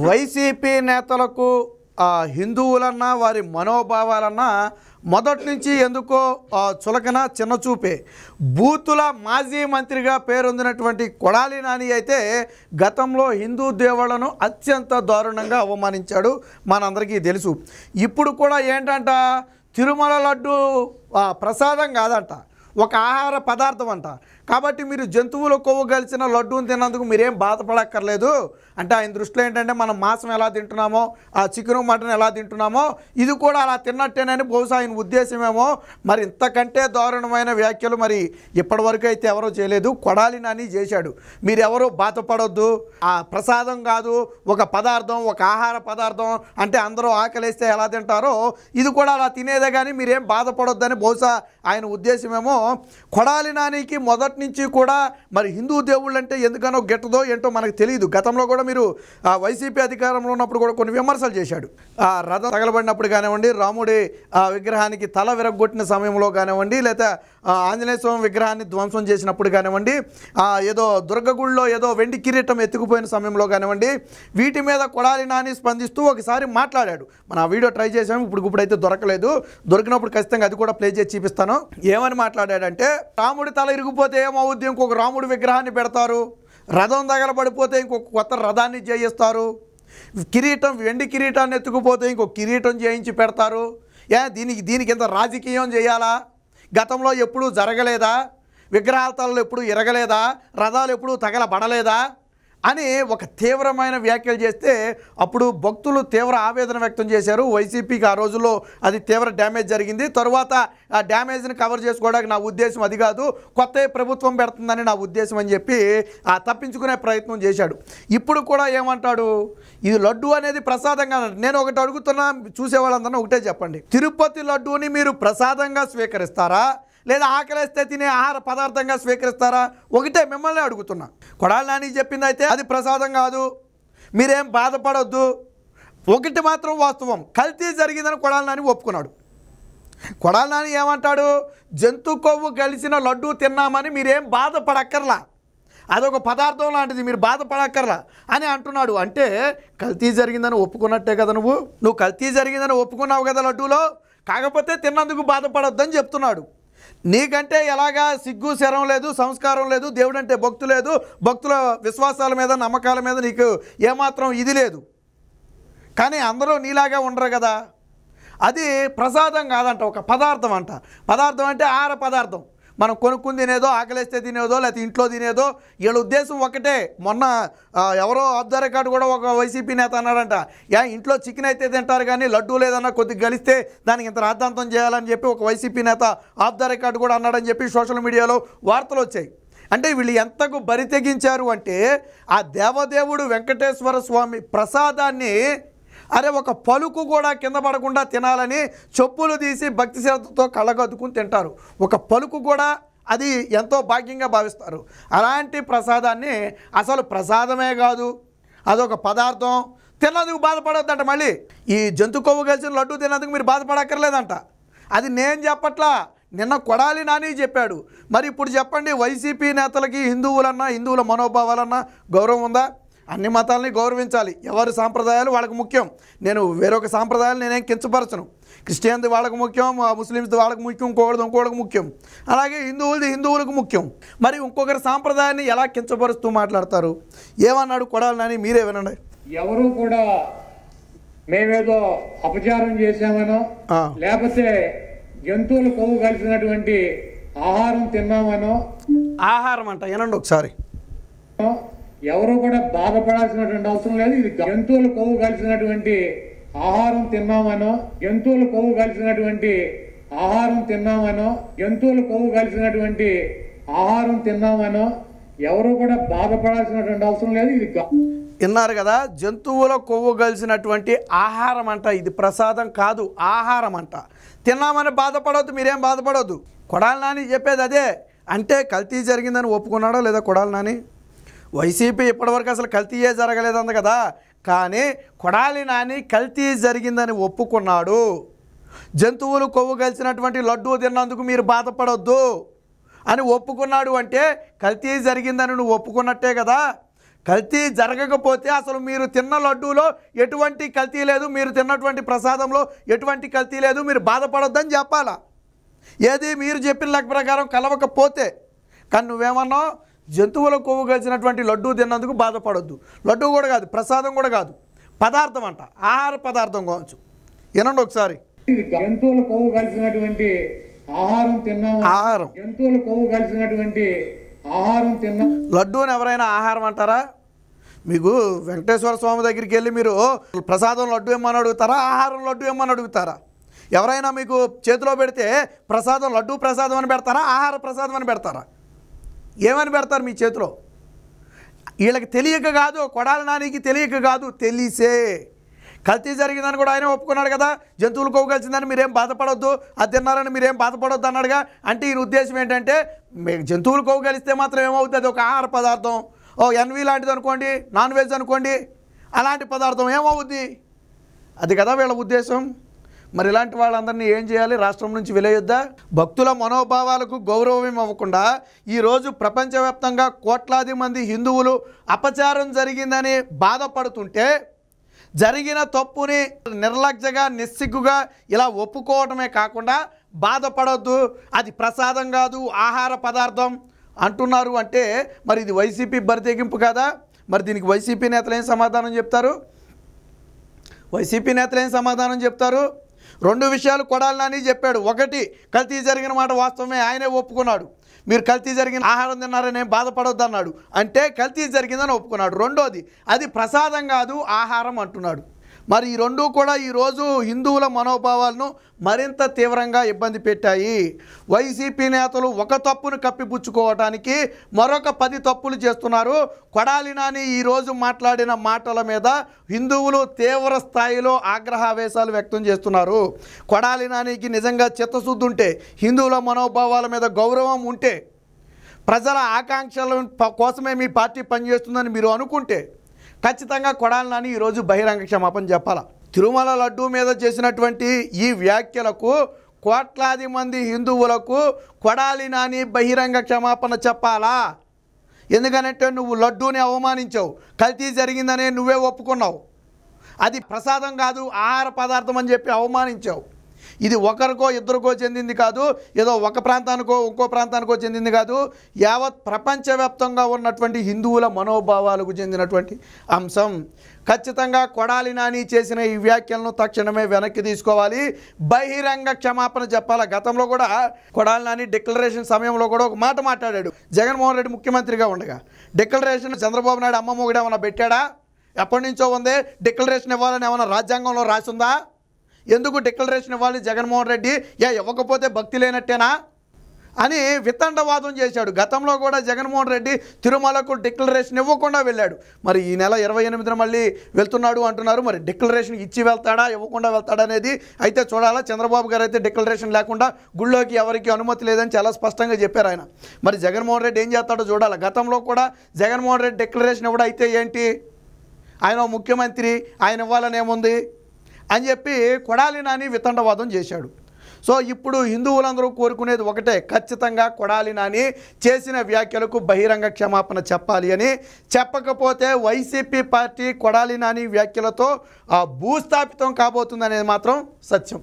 YCP నేతలకు హిందువులన్నా వారి మనోభావాలన్నా మొదటి నుంచి ఎందుకో ఆ, చులకన చిన్నచూపే బూతుల మాజీ మంత్రిగా పేరొందినటువంటి కొడాలి నాని అయితే గతంలో హిందూ దేవుళ్ళను అత్యంత దారుణంగా అవమానించాడు మనందరికీ తెలుసు. ఇప్పుడు కూడా ఏంటంట? తిరుమల లడ్డు ప్రసాదం కాదంట. ఒక ఆహార పదార్థం అంట. కాబట్టి మీరు జంతువుల కొవ్వు కలిసిన లడ్డూని తిన్నందుకు మీరేం బాధపడక్కర్లేదు. అంటే ఆయన దృష్టిలో ఏంటంటే మనం మాంసం ఎలా తింటున్నామో ఆ చికెన్ మటన్ ఎలా తింటున్నామో ఇది కూడా అలా తిన్నట్టేనని బహుశా ఆయన ఉద్దేశమేమో. మరి ఇంతకంటే దారుణమైన వ్యాఖ్యలు మరి ఇప్పటివరకు అయితే ఎవరో చేయలేదు. కొడాలి నాని చేశాడు. మీరెవరూ బాధపడొద్దు. ఆ ప్రసాదం కాదు ఒక పదార్థం ఒక ఆహార పదార్థం అంటే అందరూ ఆకలిస్తే ఎలా తింటారో ఇది కూడా అలా తినేదే కానీ మీరేం బాధపడొద్దని బహుశా ఆయన ఉద్దేశమేమో. కొడాలి నానికి మొదటి నుంచి కూడా మరి హిందూ దేవుళ్ళు అంటే ఎందుకనో గెట్టదో ఏంటో మనకు తెలియదు. గతంలో కూడా మీరు ఆ వైసీపీ అధికారంలో ఉన్నప్పుడు కూడా కొన్ని విమర్శలు చేశాడు. ఆ రథం తగలబడినప్పుడు కానివ్వండి రాముడి ఆ విగ్రహానికి తల విరగొట్టిన సమయంలో కానివ్వండి లేదా ఆంజనేయ స్వామి విగ్రహాన్ని ధ్వంసం చేసినప్పుడు కానివ్వండి ఆ ఏదో దుర్గగుడిలో ఏదో వెండి కిరీటం ఎత్తుకుపోయిన సమయంలో కానివ్వండి వీటి మీద కొడాలి నాని స్పందిస్తూ ఒకసారి మాట్లాడాడు. మన ఆ వీడియో ట్రై చేసాము ఇప్పుడు ఇప్పుడైతే దొరకలేదు. దొరికినప్పుడు ఖచ్చితంగా అది కూడా ప్లే చేసి చూపిస్తాను. ఏమని మాట్లాడాడంటే రాముడి తల ఇరిగిపోతే ఏమవుద్ది ఇంకొక రాముడి విగ్రహాన్ని పెడతారు. రథం తగలబడిపోతే ఇంకొక కొత్త రథాన్ని చేయిస్తారు కిరీటం వెండి కిరీటాన్ని ఎత్తుకుపోతే ఇంకొక కిరీటం చేయించి పెడతారు. ఏ దీనికి దీనికి ఇంత రాజకీయం చేయాలా? గతంలో ఎప్పుడూ జరగలేదా? విగ్రహాల తలలు ఎప్పుడు ఇరగలేదా? రథాలు ఎప్పుడూ తగలబడలేదా? అని ఒక తీవ్రమైన వ్యాఖ్యలు చేస్తే అప్పుడు భక్తులు తీవ్ర ఆవేదన వ్యక్తం చేశారు. వైసీపీకి ఆ రోజుల్లో అది తీవ్ర డ్యామేజ్ జరిగింది. తరువాత ఆ డ్యామేజ్ని కవర్ చేసుకోవడానికి నా ఉద్దేశం అది కాదు. కొత్త ప్రభుత్వం పెడుతుందని నా ఉద్దేశం అని చెప్పి ఆ తప్పించుకునే ప్రయత్నం చేశాడు. ఇప్పుడు కూడా ఏమంటాడు? ఇది లడ్డు అనేది ప్రసాదంగా నేను ఒకటి అడుగుతున్నా చూసేవాళ్ళందరూ ఒకటే చెప్పండి. తిరుపతి లడ్డూని మీరు ప్రసాదంగా స్వీకరిస్తారా? లేదా ఆకలిస్తే తినే ఆహార పదార్థంగా స్వీకరిస్తారా? ఒకటే మిమ్మల్ని అడుగుతున్నా. కొడాలి నాని చెప్పింది అయితే అది ప్రసాదం కాదు. మీరేం బాధపడొద్దు. ఒకటి మాత్రం వాస్తవం. కల్తీ జరిగిందని కొడాలి నాని ఒప్పుకున్నాడు. కొడాలి నాని ఏమంటాడు? జంతు కొవ్వు కలిసిన లడ్డు తిన్నామని మీరేం బాధపడక్కర్లా. అదొక పదార్థం లాంటిది మీరు బాధపడక్కర్లా అని అంటున్నాడు. అంటే కల్తీ జరిగిందని ఒప్పుకున్నట్టే కదా నువ్వు? నువ్వు కల్తీ జరిగిందని ఒప్పుకున్నావు కదా లడ్డూలో? కాకపోతే తిన్నందుకు బాధపడొద్దని చెప్తున్నాడు. నీకంటే ఎలాగా సిగ్గు శరం లేదు సంస్కారం లేదు దేవుడు అంటే భక్తు లేదు భక్తుల విశ్వాసాల మీద నమ్మకాల మీద నీకు ఏమాత్రం ఇది లేదు. కానీ అందరూ నీలాగా ఉండరు కదా. అది ప్రసాదం కాదంట ఒక పదార్థం అంట. పదార్థం అంటే ఆహార పదార్థం. మనం కొనుక్కుని తినేదో ఆకలిస్తే తినేదో లేకపోతే ఇంట్లో తినేదో వీళ్ళ ఉద్దేశం ఒకటే. మొన్న ఎవరో ఆఫ్ ద కూడా ఒక వైసీపీ నేత అన్నాడంట యా ఇంట్లో చికెన్ అయితే తింటారు కానీ లడ్డూ లేదన్నా కొద్దిగా గలిస్తే దానికి ఇంత రాద్ధాంతం చేయాలని చెప్పి ఒక వైసీపీ నేత ఆఫ్ ద కూడా అన్నాడని చెప్పి సోషల్ మీడియాలో వార్తలు వచ్చాయి. అంటే వీళ్ళు ఎంతకు బరి తెగించారు అంటే ఆ దేవదేవుడు వెంకటేశ్వర స్వామి ప్రసాదాన్ని అరే ఒక పలుకు కూడా కింద పడకుండా తినాలని చెప్పులు తీసి భక్తి శ్రద్ధతో కళ్ళగద్దుకుని తింటారు. ఒక పలుకు కూడా అది ఎంతో భాగ్యంగా భావిస్తారు. అలాంటి ప్రసాదాన్ని అసలు ప్రసాదమే కాదు అదొక పదార్థం. తిన్నందుకు బాధపడొద్దంట మళ్ళీ. ఈ జంతు కొవ్వు కలిసిన లడ్డు తిన్నందుకు మీరు బాధపడక్కర్లేదంట. అది నేను చెప్పట్లా. నిన్న కొడాలి నాని చెప్పాడు. మరి ఇప్పుడు చెప్పండి వైసీపీ నేతలకి హిందువులన్నా హిందువుల మనోభావాలన్నా గౌరవం ఉందా? అన్ని మతాలని గౌరవించాలి. ఎవరి సాంప్రదాయాలు వాళ్ళకి ముఖ్యం. నేను వేరొక సాంప్రదాయాలు నేనేం కించపరచను. క్రిస్టియన్ది వాళ్ళకి ముఖ్యం ఆ ముస్లిమ్స్ది వాళ్ళకి ముఖ్యం ఇంకొకటి ఇంకొకటికి ముఖ్యం. అలాగే హిందువులది హిందువులకు ముఖ్యం. మరి ఇంకొకరి సాంప్రదాయాన్ని ఎలా కించపరుస్తూ మాట్లాడతారు? ఏమన్నాడు కొడాలి నాని? మీరే వినండి. ఎవరు కూడా మేమేదో అపచారం చేశామనో ఆ. లేకపోతే జంతువులు కొవ్వు కలిసినటువంటి ఆహారం తిన్నామనో ఆహారం అంట. వినండి ఒకసారి. ఎవరు కూడా బాధపడాల్సినటువంటి అవసరం లేదు. ఇది జంతువులు కొవ్వు కలిసినటువంటి ఆహారం తిన్నామనో జంతువులు కొవ్వు కలిసినటువంటి ఆహారం తిన్నామనో జంతువులు కొవ్వు కలిసినటువంటి ఆహారం తిన్నామనో ఎవరు కూడా బాధపడాల్సినటువంటి అవసరం లేదు. ఇది విన్నారు కదా జంతువుల కొవ్వు కలిసినటువంటి ఆహారం అంట ఇది ప్రసాదం కాదు ఆహారం అంట తిన్నామని బాధపడవద్దు మీరేం బాధపడవద్దు. కొడాలి నాని చెప్పేది అదే. అంటే కల్తీ జరిగిందని ఒప్పుకున్నాడా లేదా కొడాలి నాని? వైసీపీ ఇప్పటివరకు అసలు కల్తీయే జరగలేదంది కదా. కానీ కొడాలి నాని కల్తీ జరిగిందని ఒప్పుకున్నాడు. జంతువులు కొవ్వు కలిసినటువంటి లడ్డూ తిన్నందుకు మీరు బాధపడొద్దు అని ఒప్పుకున్నాడు అంటే కల్తీ జరిగిందని నువ్వు ఒప్పుకున్నట్టే కదా. కల్తీ జరగకపోతే అసలు మీరు తిన్న లడ్డూలో ఎటువంటి కల్తీ లేదు మీరు తిన్నటువంటి ప్రసాదంలో ఎటువంటి కల్తీ లేదు మీరు బాధపడొద్దని చెప్పాలా? ఏది మీరు చెప్పిన లెక్క ప్రకారం కలవకపోతే. కానీ నువ్వేమన్నావు? జంతువుల కొవ్వు కలిసినటువంటి లడ్డూ తిన్నందుకు బాధపడొద్దు. లడ్డూ కూడా కాదు ప్రసాదం కూడా కాదు. పదార్థం అంట ఆహార పదార్థం కావచ్చు. వినండి ఒకసారి. జంతువుల కొవ్వు కలిసినటువంటి ఆహారం తిన్నామా. ఆహారం. జంతువుల కొవ్వు కలిసినటువంటి ఆహారం తిన్నా లడ్డూని ఎవరైనా ఆహారం అంటారా? మీకు వెంకటేశ్వర స్వామి దగ్గరికి వెళ్ళి మీరు ప్రసాదం లడ్డు ఏమని అడుగుతారా? ఆహారం లడ్డు ఏమని అడుగుతారా? ఎవరైనా మీకు చేతిలో పెడితే ప్రసాదం లడ్డు ప్రసాదం అని పెడతారా? ఆహార ప్రసాదం అని పెడతారా? ఏమని పెడతారు మీ చేతిలో? వీళ్ళకి తెలియక కాదు కొడాల నానికి తెలియక కాదు తెలిసే. కల్తీ జరిగిందని కూడా ఆయన ఒప్పుకున్నాడు కదా. జంతువులు కోవగలిసిందని మీరేం బాధపడొద్దు అది తిన్నారని మీరేం బాధపడొద్దు అన్నాడుగా. అంటే ఈయన ఉద్దేశం ఏంటంటే జంతువులు కోవగలిస్తే మాత్రం ఏమవుతుంది అది ఒక ఆహార పదార్థం. ఓ ఎన్వి లాంటిది అనుకోండి నాన్ వెజ్ అనుకోండి అలాంటి పదార్థం ఏమవుద్ది? అది కదా వీళ్ళ ఉద్దేశం. మరి ఇలాంటి వాళ్ళందరినీ ఏం చేయాలి? రాష్ట్రం నుంచి వెలయొద్దా? భక్తుల మనోభావాలకు గౌరవం ఇవ్వకుండా ఈరోజు ప్రపంచవ్యాప్తంగా కోట్లాది మంది హిందువులు అపచారం జరిగిందని బాధపడుతుంటే జరిగిన తప్పుని నిర్లక్ష్యగా నిస్సిగ్గుగా ఇలా ఒప్పుకోవడమే కాకుండా బాధపడొద్దు. అది ప్రసాదం కాదు ఆహార పదార్థం అంటున్నారు. అంటే మరి ఇది వైసీపీ బరితెగింపు కాదా? మరి దీనికి వైసీపీ నేతలు ఏం సమాధానం చెప్తారు? వైసీపీ నేతలు ఏం సమాధానం చెప్తారు? రెండు విషయాలు కొడాలని చెప్పాడు. ఒకటి కల్తీ జరిగిన మాట వాస్తవమే ఆయనే ఒప్పుకున్నాడు. మీరు కల్తీ జరిగిన ఆహారం తిన్నారని ఏం బాధపడొద్దు అన్నాడు. అంటే కల్తీ జరిగిందని ఒప్పుకున్నాడు. రెండోది అది ప్రసాదం కాదు ఆహారం అంటున్నాడు. మరి ఈ రెండు కూడా ఈరోజు హిందువుల మనోభావాలను మరింత తీవ్రంగా ఇబ్బంది పెట్టాయి. వైసీపీ నేతలు ఒక తప్పును కప్పిపుచ్చుకోవడానికి మరొక పది తప్పులు చేస్తున్నారు. కొడాలి నాని ఈరోజు మాట్లాడిన మాటల మీద హిందువులు తీవ్ర స్థాయిలో ఆగ్రహావేశాలు వ్యక్తం చేస్తున్నారు. కొడాలి నానికి నిజంగా చిత్తశుద్ధి ఉంటే హిందువుల మనోభావాల మీద గౌరవం ఉంటే ప్రజల ఆకాంక్షల కోసమే మీ పార్టీ పనిచేస్తుందని మీరు అనుకుంటే ఖచ్చితంగా కొడాలి నాని ఈరోజు బహిరంగ క్షమాపణ చెప్పాలా? తిరుమల లడ్డూ మీద చేసినటువంటి ఈ వ్యాఖ్యలకు కోట్లాది మంది హిందువులకు కొడాలి నాని బహిరంగ క్షమాపణ చెప్పాలా? ఎందుకనంటే నువ్వు లడ్డూని అవమానించావు. కల్తీ జరిగిందనే నువ్వే ఒప్పుకున్నావు. అది ప్రసాదం కాదు ఆహార పదార్థం అని చెప్పి అవమానించావు. ఇది ఒకరికో ఇద్దరికో చెందింది కాదు ఏదో ఒక ప్రాంతానికో ఇంకో ప్రాంతానికో చెందింది కాదు యావత్ ప్రపంచవ్యాప్తంగా ఉన్నటువంటి హిందువుల మనోభావాలకు చెందినటువంటి అంశం. ఖచ్చితంగా కొడాలి నాని చేసిన ఈ వ్యాఖ్యలను తక్షణమే వెనక్కి తీసుకోవాలి. బహిరంగ క్షమాపణ చెప్పాలి? గతంలో కూడా కొడాలి నాని డిక్లరేషన్ సమయంలో కూడా ఒక మాట మాట్లాడాడు. జగన్మోహన్ రెడ్డి ముఖ్యమంత్రిగా ఉండగా డిక్లరేషన్ చంద్రబాబు నాయుడు అమ్మమ్మ కూడా ఏమైనా పెట్టాడా? ఎప్పటి నుంచో ఉంది. డిక్లరేషన్ ఇవ్వాలని ఏమైనా రాజ్యాంగంలో రాసిందా? ఎందుకు డిక్లరేషన్ ఇవ్వాలి? జగన్మోహన్ రెడ్డి ఏ ఇవ్వకపోతే భక్తి లేనట్టేనా? అని వితండవాదం చేశాడు. గతంలో కూడా జగన్మోహన్ రెడ్డి తిరుమలకు డిక్లరేషన్ ఇవ్వకుండా వెళ్ళాడు. మరి ఈ నెల ఇరవై ఎనిమిదిన మళ్ళీ వెళ్తున్నాడు అంటున్నారు. మరి డిక్లరేషన్ ఇచ్చి వెళ్తాడా ఇవ్వకుండా వెళ్తాడా అనేది అయితే చూడాలా. చంద్రబాబు గారు అయితే డిక్లరేషన్ లేకుండా గుళ్ళోకి ఎవరికి అనుమతి లేదని చాలా స్పష్టంగా చెప్పారు ఆయన. మరి జగన్మోహన్ రెడ్డి ఏం చేస్తాడో చూడాలి. గతంలో కూడా జగన్మోహన్ రెడ్డి డిక్లరేషన్ ఇవ్వడం అయితే ఏంటి? ఆయన ముఖ్యమంత్రి ఆయన ఇవ్వాలనేముంది? అని చెప్పి కొడాలి నాని వితండవాదం చేశాడు. సో ఇప్పుడు హిందువులందరూ కోరుకునేది ఒకటే ఖచ్చితంగా కొడాలి నాని చేసిన వ్యాఖ్యలకు బహిరంగ క్షమాపణ చెప్పాలి అని. చెప్పకపోతే వైసీపీ పార్టీ కొడాలి నాని వ్యాఖ్యలతో ఆ భూస్థాపితం కాబోతుందనేది మాత్రం సత్యం.